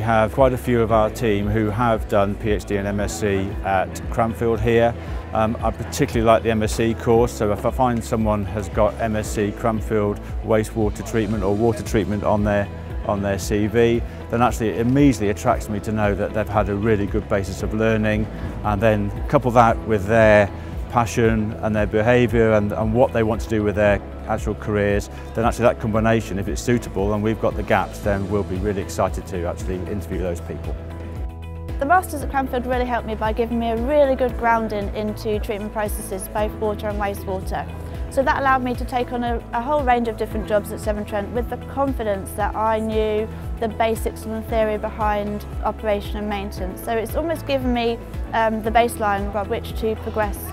have quite a few of our team who have done PhD and MSc at Cranfield here. Um, I particularly like the MSc course, so if I find someone has got MSc Cranfield wastewater treatment or water treatment on their on their CV, then actually it immediately attracts me to know that they've had a really good basis of learning and then couple that with their passion and their behaviour and, and what they want to do with their actual careers, then actually that combination, if it's suitable and we've got the gaps, then we'll be really excited to actually interview those people. The Masters at Cranfield really helped me by giving me a really good grounding into treatment processes, both water and wastewater. So that allowed me to take on a, a whole range of different jobs at Severn Trent with the confidence that I knew the basics and the theory behind operation and maintenance. So it's almost given me um, the baseline by which to progress.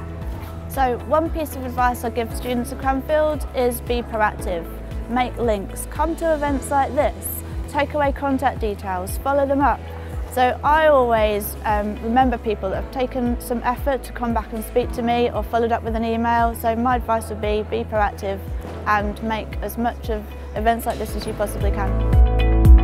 So one piece of advice I give students at Cranfield is be proactive, make links, come to events like this, take away contact details, follow them up, so I always um, remember people that have taken some effort to come back and speak to me or followed up with an email. So my advice would be be proactive and make as much of events like this as you possibly can.